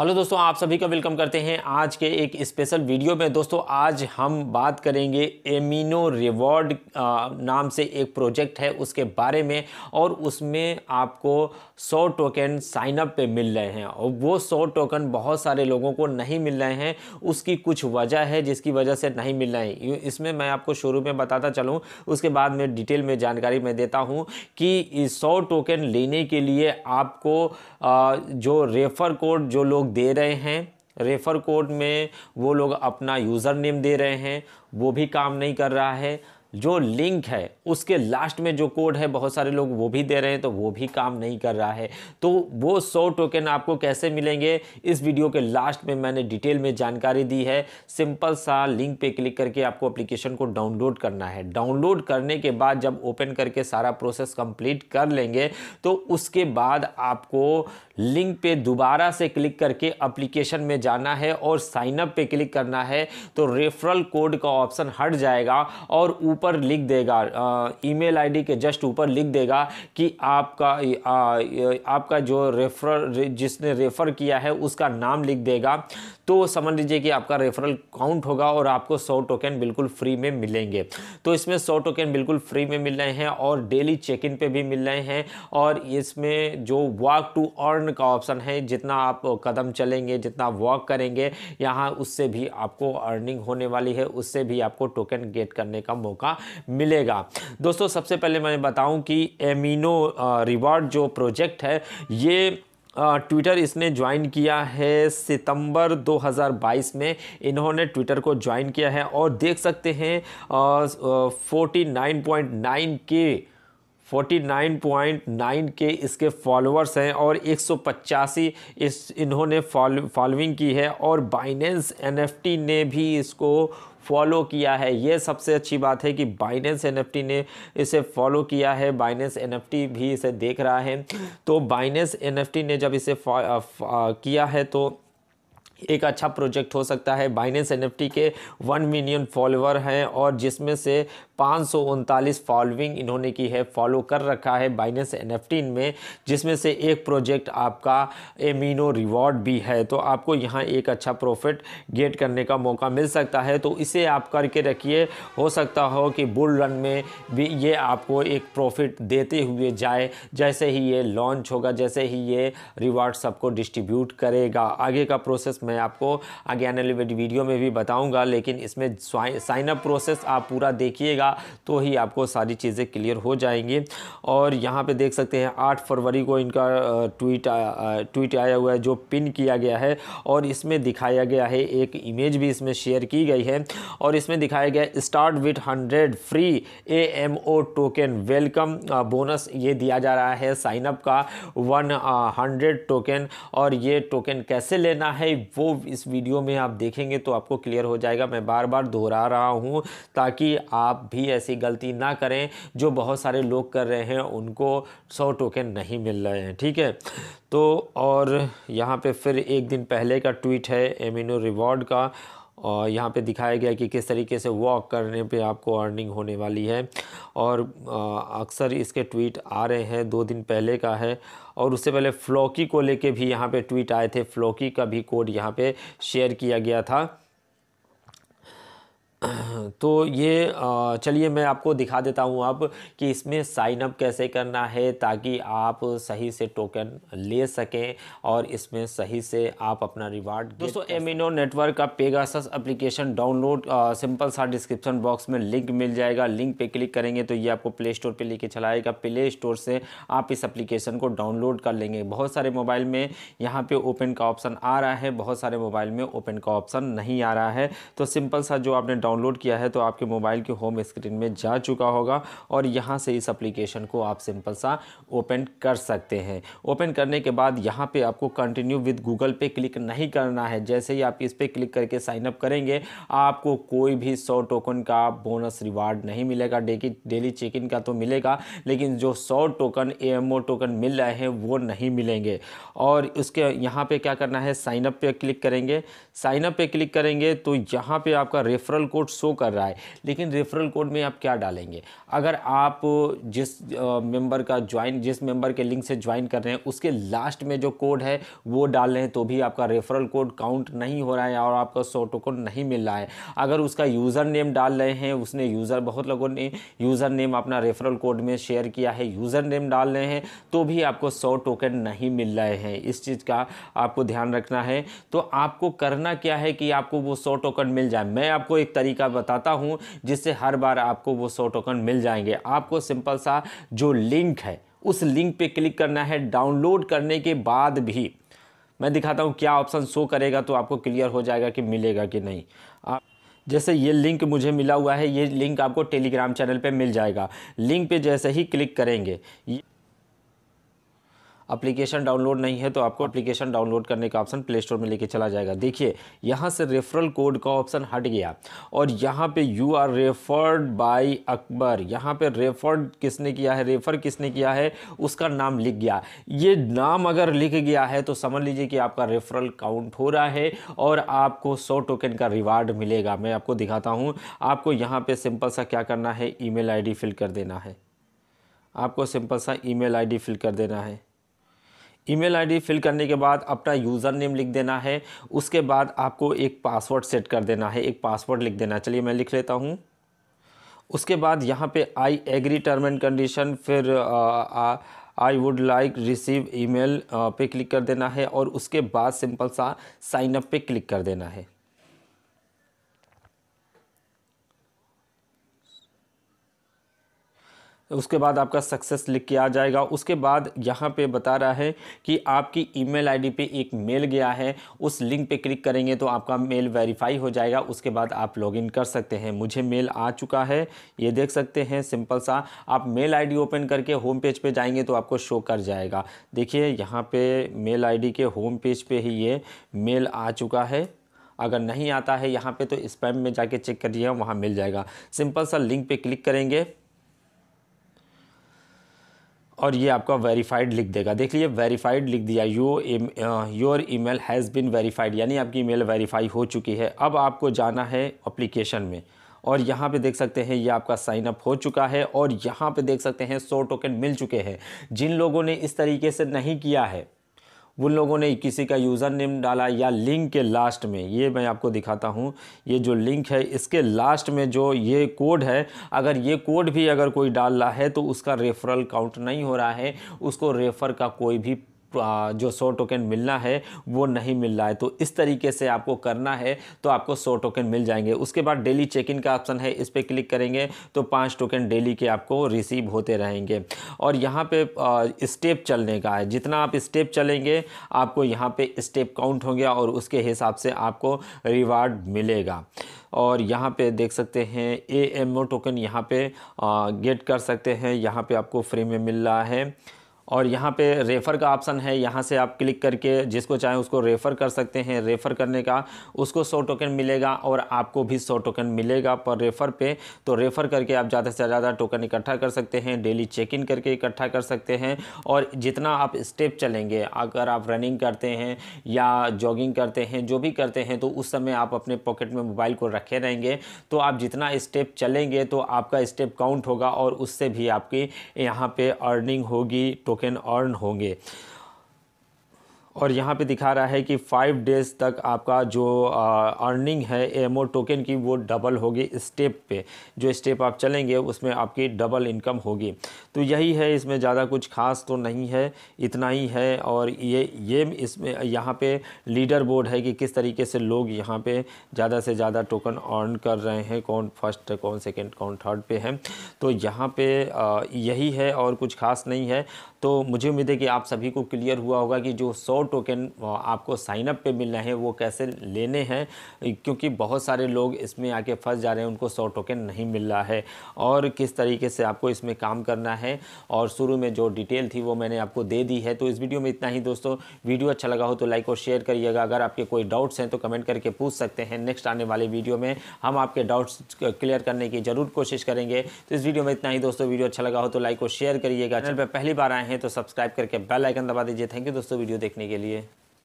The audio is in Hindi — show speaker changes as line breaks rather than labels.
हेलो दोस्तों, आप सभी का वेलकम करते हैं आज के एक स्पेशल वीडियो में। दोस्तों, आज हम बात करेंगे एमिनो रिवॉर्ड नाम से एक प्रोजेक्ट है, उसके बारे में और उसमें आपको 100 टोकन साइन अप पे मिल रहे हैं। और वो 100 टोकन बहुत सारे लोगों को नहीं मिल रहे हैं, उसकी कुछ वजह है, जिसकी वजह से नहीं मिल रहे हैं। इसमें मैं आपको शुरू में बताता चलूँ, उसके बाद में डिटेल में जानकारी मैं देता हूँ कि सौ टोकन लेने के लिए आपको जो रेफ़र कोड, जो लोग दे रहे हैं। रेफ़र कोड में वो लोग अपना यूज़र नेम दे रहे हैं। वो भी काम नहीं कर रहा है। जो लिंक है, उसके लास्ट में जो कोड है, बहुत सारे लोग वो भी दे रहे हैं तो वो भी काम नहीं कर रहा है। तो वो सौ टोकन आपको कैसे मिलेंगे? इस वीडियो के लास्ट में मैंने डिटेल में जानकारी दी है। सिंपल सा लिंक पे क्लिक करके आपको एप्लीकेशन को डाउनलोड करना है। डाउनलोड करने के बाद जब ओपन करके सारा प्रोसेस कंप्लीट कर लेंगे तो उसके बाद आपको लिंक पे दोबारा से क्लिक करके एप्लीकेशन में जाना है और साइनअप पे क्लिक करना है तो रेफरल कोड का ऑप्शन हट जाएगा और ऊपर लिख देगा ईमेल आईडी के जस्ट ऊपर लिख देगा कि आपका आ, आपका जो रेफर जिसने रेफ़र किया है उसका नाम लिख देगा। तो समझ लीजिए कि आपका रेफरल काउंट होगा और आपको सौ टोकन बिल्कुल फ्री में मिलेंगे। तो इसमें सौ टोकन बिल्कुल फ्री में मिल रहे हैं और डेली चेक इन पे भी मिल रहे हैं और इसमें जो वॉक टू अर्न का ऑप्शन है जितना आप कदम चलेंगे जितना वॉक करेंगे यहाँ उससे भी आपको अर्निंग होने वाली है उससे भी आपको टोकन गेट करने का मौका मिलेगा। दोस्तों, सबसे पहले मैं बताऊँ कि एमिनो रिवार्ड जो प्रोजेक्ट है, ये ट्विटर इसने ज्वाइन किया है सितंबर 2022 में। इन्होंने ट्विटर को ज्वाइन किया है और देख सकते हैं फोर्टी नाइन पॉइंट नाइन के 49.9 के इसके फॉलोअर्स हैं और एक इस, इन्होंने फॉलोइंग की है और बाइनेंस एनएफटी ने भी इसको फॉलो किया है। ये सबसे अच्छी बात है कि बाइनेंस एनएफटी ने इसे फॉलो किया है। बाइनेंस एनएफटी भी इसे देख रहा है। तो बाइनेंस एनएफटी ने जब इसे किया है तो एक अच्छा प्रोजेक्ट हो सकता है। बाइनेंस एनएफटी के वन मिलियन फॉलोअर हैं और जिसमें से पाँच फॉलोइंग इन्होंने की है। फॉलो कर रखा है बाइनेंस एन में, जिसमें से एक प्रोजेक्ट आपका एमिनो रिवॉर्ड भी है। तो आपको यहाँ एक अच्छा प्रॉफिट गेट करने का मौका मिल सकता है। तो इसे आप करके रखिए। हो सकता हो कि बुल रन में भी ये आपको एक प्रॉफिट देते हुए जाए। जैसे ही ये लॉन्च होगा, जैसे ही ये रिवार्ड सबको डिस्ट्रीब्यूट करेगा। आगे का प्रोसेस मैं आपको आगे आने वाली वीडियो में भी बताऊँगा, लेकिन इसमें साइन अप प्रोसेस आप पूरा देखिएगा तो ही आपको सारी चीज़ें क्लियर हो जाएँगी। और यहाँ पे देख सकते हैं, आठ फरवरी को इनका ट्वीट ट्वीट आया हुआ है, जो पिन किया गया है, और इसमें दिखाया गया है, एक इमेज भी इसमें शेयर की गई है, और इसमें दिखाया गया start with hundred free A M O token welcome bonus ये दिया जा रहा है साइनअप का वन हंड्रेड टोकन और ये टोकन कैसे लेना है वो इस वीडियो में आप देखेंगे तो आपको क्लियर हो जाएगा। मैं बार बार दोहरा रहा हूँ ताकि आप भी ऐसी गलती ना करें, जो बहुत सारे लोग कर रहे हैं, उनको सौ टोकन नहीं मिल रहे हैं, ठीक है? तो और यहाँ पे फिर एक दिन पहले का ट्वीट है एमिनो रिवॉर्ड का। और यहाँ पे दिखाया गया कि किस तरीके से वॉक करने पे आपको अर्निंग होने वाली है। और अक्सर इसके ट्वीट आ रहे हैं, दो दिन पहले का है। और उससे पहले फ्लॉकी को लेके भी यहाँ पे ट्वीट आए थे। फ्लॉकी का भी कोड यहाँ पे शेयर किया गया था। तो ये चलिए मैं आपको दिखा देता हूँ अब कि इसमें साइन अप कैसे करना है ताकि आप सही से टोकन ले सकें और इसमें सही से आप अपना रिवार्ड दोस्तों एमिनो नेटवर्क का पेगासस एप्लीकेशन डाउनलोड सिंपल सा डिस्क्रिप्शन बॉक्स में लिंक मिल जाएगा। लिंक पे क्लिक करेंगे तो ये आपको प्ले स्टोर पर लेके चलाएगा। प्ले स्टोर से आप इस एप्लीकेशन को डाउनलोड कर लेंगे। बहुत सारे मोबाइल में यहाँ पर ओपन का ऑप्शन आ रहा है बहुत सारे मोबाइल में ओपन का ऑप्शन नहीं आ रहा है। तो सिंपल सा जो आपने डाउनलोड किया है तो आपके मोबाइल के होम स्क्रीन में जा चुका होगा और यहाँ से इस एप्लीकेशन को आप सिंपल सा ओपन कर सकते हैं। ओपन करने के बाद यहाँ पे आपको कंटिन्यू विद गूगल पे क्लिक नहीं करना है। जैसे ही आप इस पर क्लिक करके साइनअप करेंगे, आपको कोई भी सौ टोकन का बोनस रिवार्ड नहीं मिलेगा। डेली डेली चेक इन का तो मिलेगा, लेकिन जो सौ टोकन ए टोकन मिल रहे हैं, वो नहीं मिलेंगे। और उसके यहाँ पे क्या करना है? साइनअप पे क्लिक करेंगे। साइनअप पे क्लिक करेंगे तो यहाँ पे आपका रेफरल कोड कोड शो कर रहा है, लेकिन रेफरल कोड में आप क्या डालेंगे? अगर आप जिस मेंबर का ज्वाइन जिस मेंबर के लिंक से ज्वाइन कर रहे हैं, उसके लास्ट में जो कोड है, वो डाल रहे हैं तो भी आपका रेफरल कोड काउंट नहीं हो रहा है और आपका सौ टोकन नहीं मिल रहा है। अगर उसका यूज़र नेम डाल रहे हैं, उसने यूज़र बहुत लोगों ने यूज़र नेम अपना रेफरल कोड में शेयर किया है यूज़र नेम डाल रहे हैं तो भी आपको सौ टोकन नहीं मिल रहे हैं। इस चीज़ का आपको ध्यान रखना है। तो आपको करना क्या है कि आपको वो सौ टोकन मिल जाए? मैं आपको एक तरीका बताता हूँ, जिससे हर बार आपको वो सौ टोकन मिल जाएँगे। आपको सिंपल सा जो लिंक है, उस लिंक पे क्लिक करना है डाउनलोड करने के बाद भी। मैं दिखाता हूँ क्या ऑप्शन शो करेगा तो आपको क्लियर हो जाएगा कि मिलेगा कि नहीं। आप जैसे ये लिंक मुझे मिला हुआ है, ये लिंक आपको टेलीग्राम चैनल पे मिल जाएगा। लिंक पे जैसे ही क्लिक करेंगे अप्लीकेशन डाउनलोड नहीं है तो आपको अप्लीकेशन डाउनलोड करने का ऑप्शन प्ले स्टोर में लेके चला जाएगा। देखिए, यहाँ से रेफरल कोड का ऑप्शन हट गया और यहाँ पे you are referred by Akbar यहाँ पे रेफर्ड किसने किया है रेफर किसने किया है, उसका नाम लिख गया। ये नाम अगर लिख गया है तो समझ लीजिए कि आपका रेफरल काउंट हो रहा है और आपको सौ टोकन का रिवार्ड मिलेगा। मैं आपको दिखाता हूँ, आपको यहाँ पर सिंपल सा क्या करना है ई मेल फिल कर देना है। आपको सिंपल सा ईमेल आईडी फिल कर देना है। ईमेल आईडी फिल करने के बाद अपना यूज़र नेम लिख देना है। उसके बाद आपको एक पासवर्ड सेट कर देना है। एक पासवर्ड लिख देना चलिए मैं लिख लेता हूँ। उसके बाद यहाँ पे I agree term and condition फिर I would like receive email पे क्लिक कर देना है। और उसके बाद सिंपल सा साइन अप पे क्लिक कर देना है। उसके बाद आपका सक्सेस लिख के आ जाएगा। उसके बाद यहाँ पे बता रहा है कि आपकी ईमेल आईडी पे एक मेल गया है। उस लिंक पे क्लिक करेंगे तो आपका मेल वेरीफाई हो जाएगा। उसके बाद आप लॉगिन कर सकते हैं। मुझे मेल आ चुका है। ये देख सकते हैं सिंपल सा। आप मेल आईडी ओपन करके होम पेज पर जाएँगे तो आपको शो कर जाएगा। देखिए, यहाँ पर मेल आईडी के होम पेज पर ही ये मेल आ चुका है। अगर नहीं आता है यहाँ पे तो स्पैम में जाके चेक करिए, वहाँ मिल जाएगा। सिंपल सा लिंक पे क्लिक करेंगे। और ये आपका वेरीफाइड लिख देगा। देख लीजिए वेरीफाइड लिख दिया। Yo your email has been verified यानी आपकी ईमेल वेरीफाई हो चुकी है। अब आपको जाना है अप्लीकेशन में। और यहाँ पे देख सकते हैं, ये आपका साइन अप हो चुका है और यहाँ पे देख सकते हैं, सौ टोकन मिल चुके हैं। जिन लोगों ने इस तरीके से नहीं किया है उन लोगों ने किसी का यूज़र नेम डाला या लिंक के लास्ट में। ये मैं आपको दिखाता हूँ, ये जो लिंक है, इसके लास्ट में जो ये कोड है, अगर ये कोड भी अगर कोई डाल रहा है तो उसका रेफरल काउंट नहीं हो रहा है, उसको रेफ़र का कोई भी जो सौ टोकन मिलना है, वो नहीं मिल रहा है। तो इस तरीके से आपको करना है तो आपको सौ टोकन मिल जाएँगे। उसके बाद डेली चेक इन का ऑप्शन है, इस पर क्लिक करेंगे तो पाँच टोकन डेली के आपको रिसीव होते रहेंगे। और यहाँ पे स्टेप चलने का है। जितना आप स्टेप चलेंगे, आपको यहाँ पे स्टेप काउंट होंगे और उसके हिसाब से आपको रिवार्ड मिलेगा। और यहाँ पे देख सकते हैं ए एम ओ टोकन यहाँ पे गेट कर सकते हैं। यहाँ पे आपको फ्री में मिल रहा है। और यहाँ पे रेफ़र का ऑप्शन है। यहाँ से आप क्लिक करके जिसको चाहें उसको रेफ़र कर सकते हैं। रेफ़र करने का उसको सौ टोकन मिलेगा और आपको भी सौ टोकन मिलेगा पर रेफ़र पे। तो रेफ़र करके आप ज़्यादा से ज़्यादा टोकन इकट्ठा कर सकते हैं। डेली चेक इन करके इकट्ठा कर सकते हैं और जितना आप स्टेप चलेंगे, अगर आप रनिंग करते हैं या जॉगिंग करते हैं, जो भी करते हैं तो उस समय आप अपने पॉकेट में मोबाइल को रखे रहेंगे। तो आप जितना स्टेप चलेंगे तो आपका स्टेप काउंट होगा और उससे भी आपकी यहाँ पर अर्निंग होगी टोकन टोकन अर्न होंगे। और यहाँ पे दिखा रहा है कि फाइव डेज़ तक आपका जो अर्निंग है एमओ टोकन की वो डबल होगी स्टेप पे। जो स्टेप आप चलेंगे, उसमें आपकी डबल इनकम होगी। तो यही है, इसमें ज़्यादा कुछ खास तो नहीं है, इतना ही है। और ये ये इसमें, यहाँ पे लीडर बोर्ड है कि किस तरीके से लोग यहाँ पे ज़्यादा से ज़्यादा टोकन अर्न कर रहे हैं, कौन फ़र्स्ट कौन सेकेंड कौन थर्ड पे है। तो यहाँ पर यही है और कुछ खास नहीं है। तो मुझे उम्मीद है कि आप सभी को क्लियर हुआ होगा कि जो सौ टोकन आपको साइनअप पे मिल रहे हैं, वो कैसे लेने हैं? क्योंकि बहुत सारे लोग इसमें आके फंस जा रहे हैं, उनको सौ टोकन नहीं मिल रहा है। और किस तरीके से आपको इसमें काम करना है? और शुरू में जो डिटेल थी, वो मैंने आपको दे दी है। तो इस वीडियो में इतना ही दोस्तों। वीडियो अच्छा लगा हो तो लाइक और शेयर करिएगा। अगर आपके कोई डाउट्स हैं तो कमेंट करके पूछ सकते हैं। नेक्स्ट आने वाले वीडियो में हम आपके डाउट्स क्लियर करने की ज़रूर कोशिश करेंगे। तो इस वीडियो में इतना ही दोस्तों। वीडियो अच्छा लगा हो तो लाइक और शेयर करिएगा। चैनल पर पहली बार आए हैं तो सब्सक्राइब करके बेल आइकन दबा दीजिए। थैंक यू दोस्तों। वीडियो देखने के लिए।